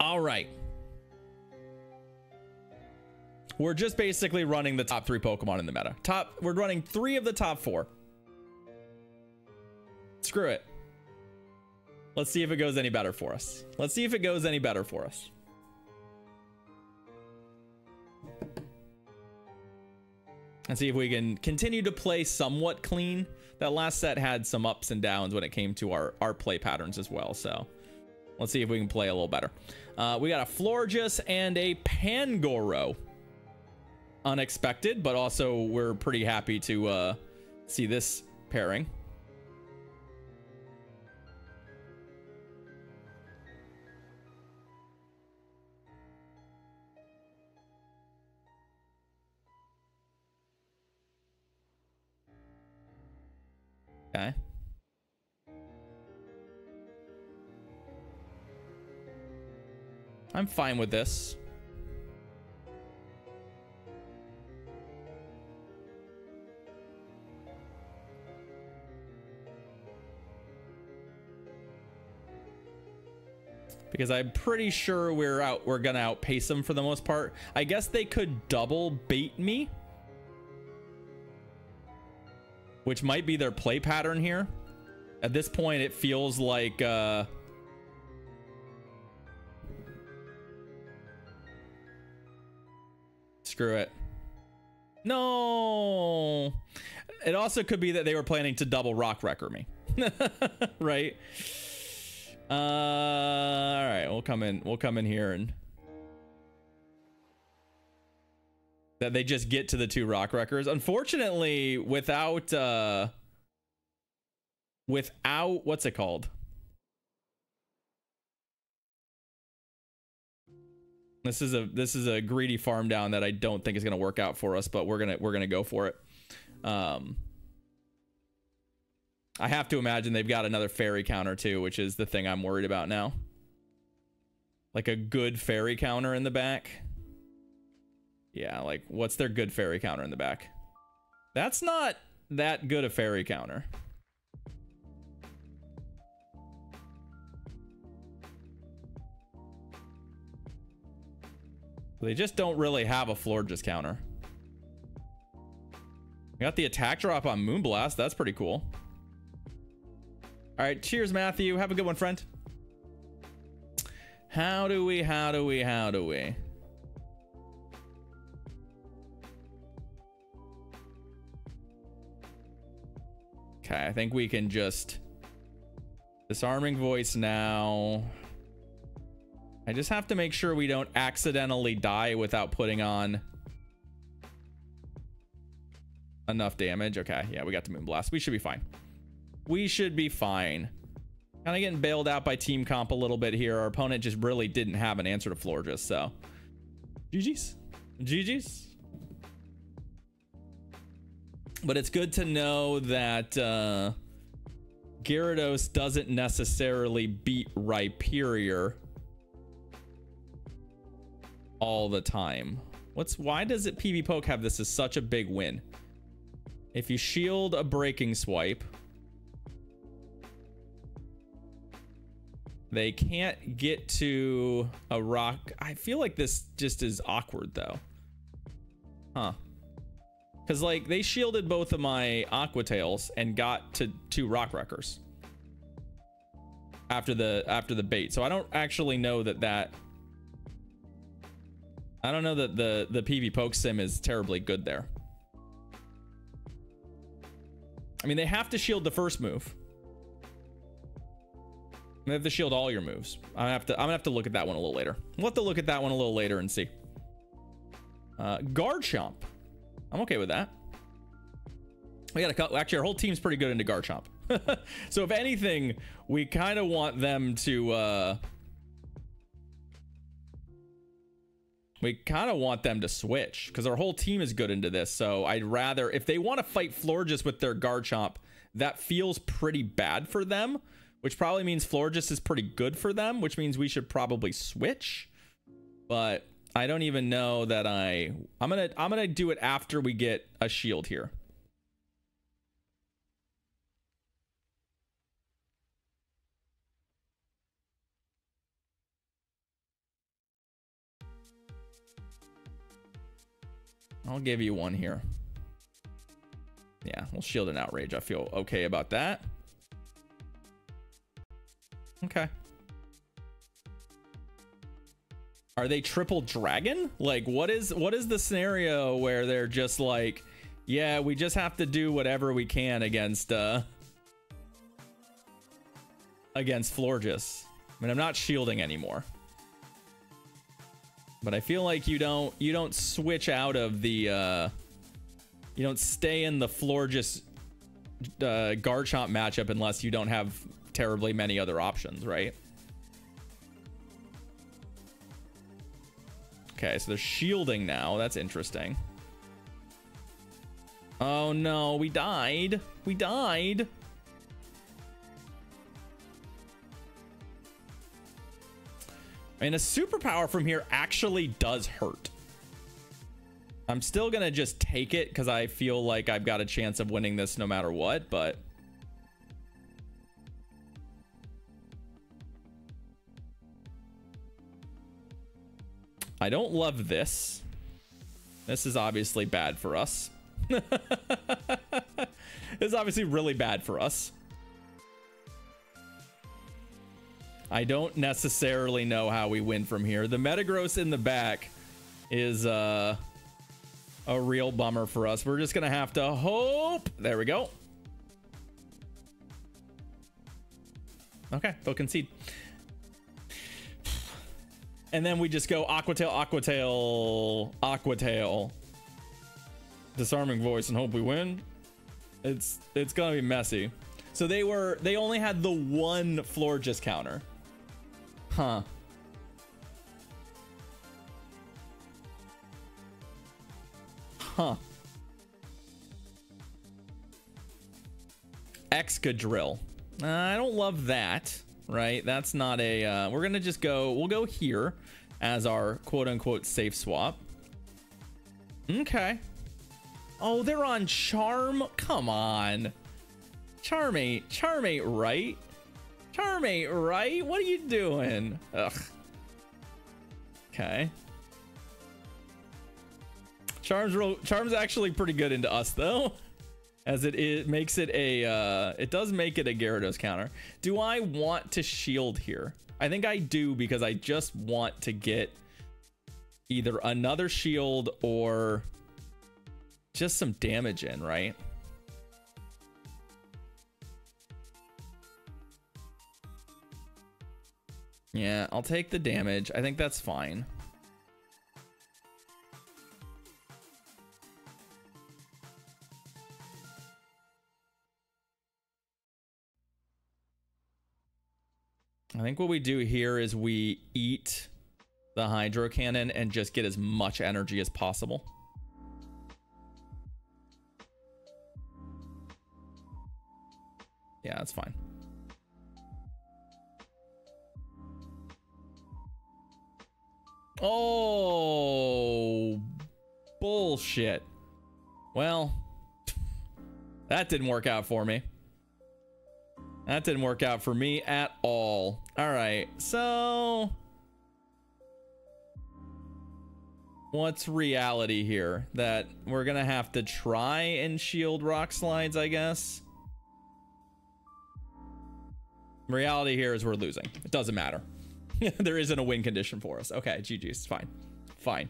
All right. We're just basically running the top three Pokemon in the meta. Top, we're running three of the top four. Screw it. Let's see if it goes any better for us. Let's see if it goes any better for us. And see if we can continue to play somewhat clean. That last set had some ups and downs when it came to our, our play patterns as well. So let's see if we can play a little better. Uh, we got a Florges and a Pangoro. Unexpected, but also we're pretty happy to uh, see this pairing. I'm fine with this. because I'm pretty sure we're out we're gonna outpace them for the most part. I guess they could double bait me which might be their play pattern here. At this point, it feels like uh, screw it. No. It also could be that they were planning to double rock wrecker me. right? Uh, all right, we'll come in. We'll come in here and that they just get to the two rock wreckers. Unfortunately, without uh without what's it called? This is a this is a greedy farm down that I don't think is going to work out for us, but we're going to we're to go for it. Um I have to imagine they've got another fairy counter too, which is the thing I'm worried about now. Like a good fairy counter in the back. Yeah, like what's their good fairy counter in the back? That's not that good a fairy counter. They just don't really have a Florges counter. We got the attack drop on Moonblast. That's pretty cool. All right, cheers, Matthew. Have a good one, friend. How do we, how do we, how do we? Okay, I think we can just disarming voice now. I just have to make sure we don't accidentally die without putting on enough damage. Okay, yeah, we got the moonblast. We should be fine. We should be fine. Kind of getting bailed out by team comp a little bit here. Our opponent just really didn't have an answer to Florges, so GG's. GG's but it's good to know that uh, Gyarados doesn't necessarily beat Rhyperior all the time. What's why does it PvPoke have this as such a big win? If you shield a breaking swipe, they can't get to a rock. I feel like this just is awkward though. Huh. Because like they shielded both of my Aqua Tails and got to two Rock Wreckers after the after the bait. So I don't actually know that that I don't know that the the PvPoke sim is terribly good there. I mean, they have to shield the first move. They have to shield all your moves. I have to. I'm gonna have to look at that one a little later. We'll have to look at that one a little later and see. Uh, Garchomp. I'm okay with that. We got a couple. Actually, our whole team's pretty good into Garchomp. so if anything, we kind of want them to. Uh, we kind of want them to switch because our whole team is good into this. So I'd rather if they want to fight Florges with their Garchomp, that feels pretty bad for them, which probably means Florges is pretty good for them, which means we should probably switch. But I don't even know that I I'm gonna I'm gonna do it after we get a shield here. I'll give you one here. Yeah, we'll shield and outrage. I feel okay about that. Okay. Are they triple dragon? Like what is what is the scenario where they're just like, yeah, we just have to do whatever we can against uh against Florges. I mean, I'm not shielding anymore. But I feel like you don't you don't switch out of the uh you don't stay in the Florges uh Garchomp matchup unless you don't have terribly many other options, right? Okay, so they're shielding now. That's interesting. Oh no, we died. We died. And a superpower from here actually does hurt. I'm still going to just take it because I feel like I've got a chance of winning this no matter what, but... I don't love this. This is obviously bad for us. this is obviously really bad for us. I don't necessarily know how we win from here. The Metagross in the back is uh, a real bummer for us. We're just going to have to hope. There we go. Okay, they'll concede. And then we just go Aquatail, Aquatail, Aquatail. Disarming voice and hope we win. It's it's gonna be messy. So they were they only had the one Florges counter. Huh. Huh. Excadrill. Uh, I don't love that right? That's not a, uh, we're going to just go, we'll go here as our quote unquote safe swap. Okay. Oh, they're on Charm. Come on. Charmate, Charmate, right? Charmate, right? What are you doing? Ugh. Okay. Charm's real, Charm's actually pretty good into us though. as it, it makes it a uh, it does make it a Gyarados counter. Do I want to shield here? I think I do because I just want to get either another shield or just some damage in, right? Yeah, I'll take the damage. I think that's fine. I think what we do here is we eat the hydro cannon and just get as much energy as possible. Yeah, that's fine. Oh, bullshit. Well, that didn't work out for me. That didn't work out for me at all. All right, so... What's reality here? That we're gonna have to try and shield rock slides, I guess? Reality here is we're losing. It doesn't matter. there isn't a win condition for us. Okay, GG's, fine. Fine.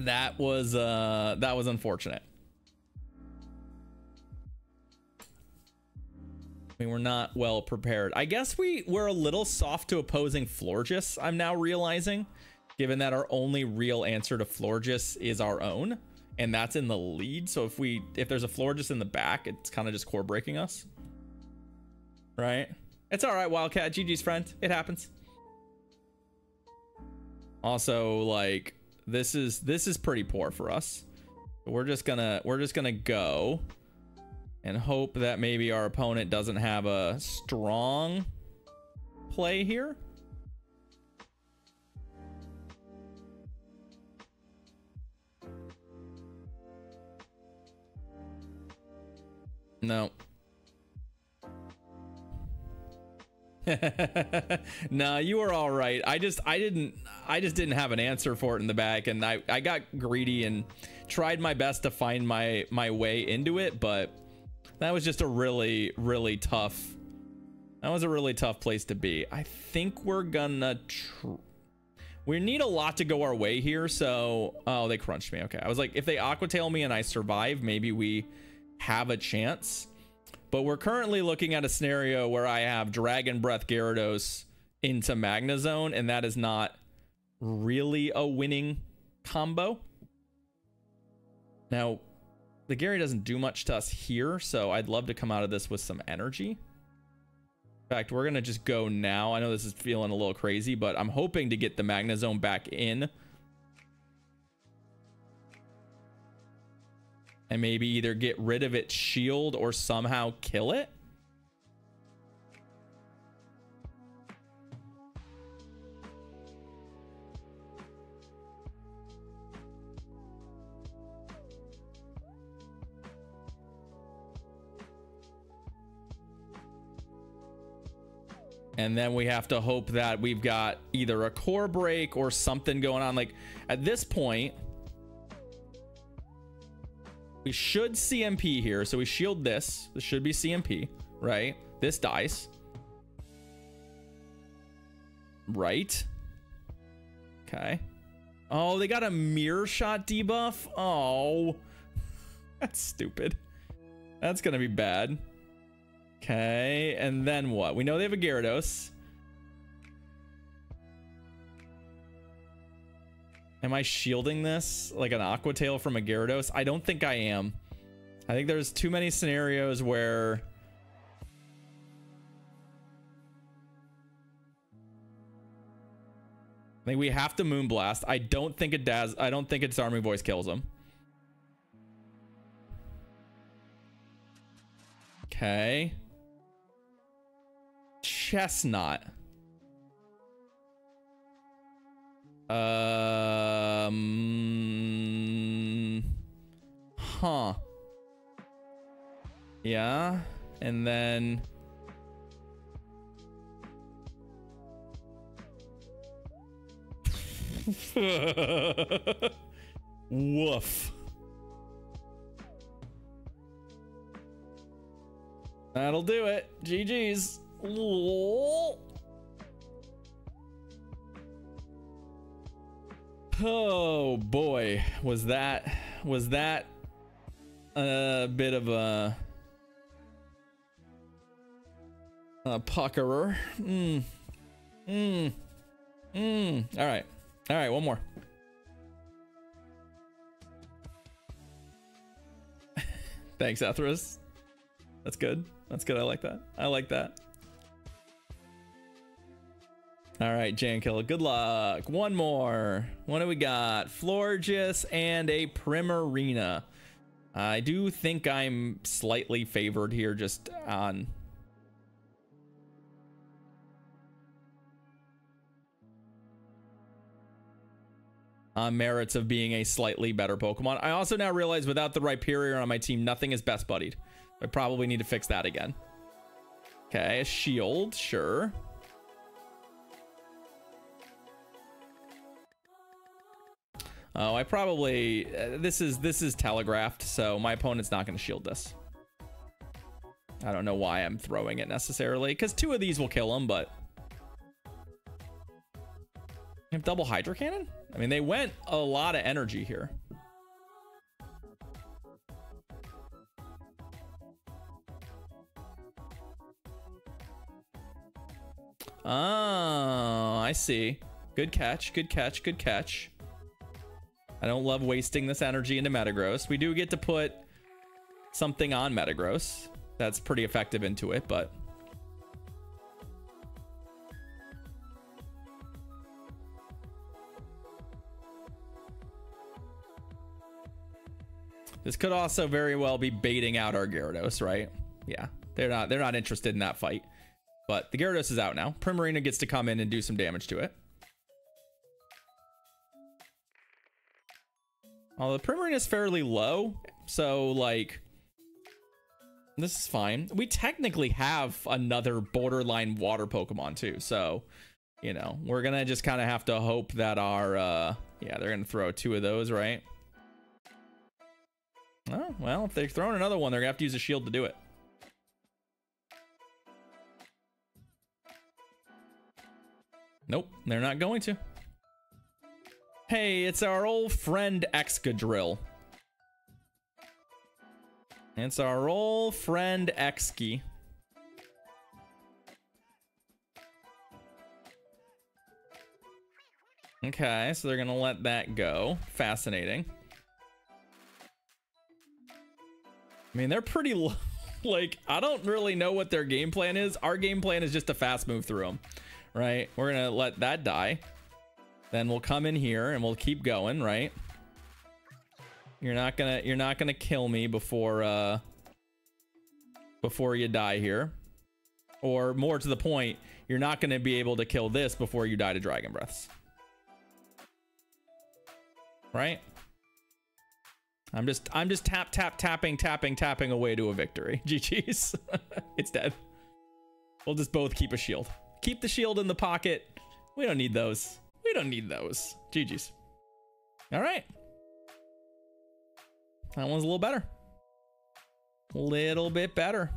That was, uh, that was unfortunate. I mean, we're not well prepared. I guess we were a little soft to opposing Florges, I'm now realizing, given that our only real answer to Florges is our own, and that's in the lead. So if we if there's a Florges in the back, it's kind of just core breaking us. Right? It's all right, Wildcat. GG's friend. It happens. Also, like, this is this is pretty poor for us. We're just gonna we're just gonna go and hope that maybe our opponent doesn't have a strong play here. No. no, you were all right. I just I didn't I just didn't have an answer for it in the back and I I got greedy and tried my best to find my my way into it, but that was just a really really tough that was a really tough place to be. I think we're gonna we need a lot to go our way here, so oh, they crunched me. Okay. I was like if they aqua tail me and I survive, maybe we have a chance. But we're currently looking at a scenario where I have Dragon Breath Gyarados into Magnezone, and that is not really a winning combo. Now, the Gary doesn't do much to us here, so I'd love to come out of this with some energy. In fact, we're going to just go now. I know this is feeling a little crazy, but I'm hoping to get the Magnezone back in and maybe either get rid of its shield or somehow kill it. And then we have to hope that we've got either a core break or something going on. Like at this point, we should CMP here. So we shield this. This should be CMP, right? This dies. Right. Okay. Oh, they got a mirror shot debuff? Oh. That's stupid. That's going to be bad. Okay, and then what? We know they have a Gyarados. Am I shielding this like an Aqua Tail from a Gyarados? I don't think I am. I think there's too many scenarios where... I think we have to Moonblast. I don't think it does. I don't think Disarming Voice kills him. Okay. Chesnaught. Um. Huh. Yeah. And then. Woof. That'll do it. GG's. Oh boy, was that was that a bit of a a puckerer? Hmm. Hmm. Hmm. All right. All right. One more. Thanks, Atheros. That's good. That's good. I like that. I like that. All right, Jankilla, good luck. One more. What do we got? Florges and a Primarina. I do think I'm slightly favored here just on... On merits of being a slightly better Pokemon. I also now realize without the Rhyperior on my team, nothing is best buddied. I probably need to fix that again. Okay, a shield, sure. Oh, I probably uh, this is this is telegraphed, so my opponent's not going to shield this. I don't know why I'm throwing it necessarily, because two of these will kill him, but have double Hydro Cannon? I mean, they went a lot of energy here. Oh, I see. Good catch, good catch, good catch. I don't love wasting this energy into Metagross. We do get to put something on Metagross. That's pretty effective into it, but... This could also very well be baiting out our Gyarados, right? Yeah, they're not they're not interested in that fight. But the Gyarados is out now. Primarina gets to come in and do some damage to it. Well, the Primarina is fairly low, so like This is fine. We technically have another borderline water Pokemon too, so you know, we're gonna just kind of have to hope that our uh yeah, they're gonna throw two of those, right? Oh, well, if they're throwing another one, they're gonna have to use a shield to do it. Nope, they're not going to. Hey, it's our old friend Excadrill. It's our old friend Exky. Okay, so they're gonna let that go. Fascinating. I mean, they're pretty like I don't really know what their game plan is. Our game plan is just to fast move through them, right? We're gonna let that die. Then we'll come in here and we'll keep going, right? You're not gonna you're not gonna kill me before uh before you die here. Or more to the point, you're not gonna be able to kill this before you die to dragon breaths. Right? I'm just I'm just tap tap tapping tapping tapping away to a victory. GG's. it's dead. We'll just both keep a shield. Keep the shield in the pocket. We don't need those. Don't need those. GG's. All right. That one's a little better. A little bit better.